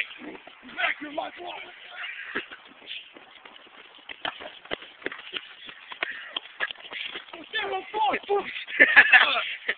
Mike. Back your life long. Let's get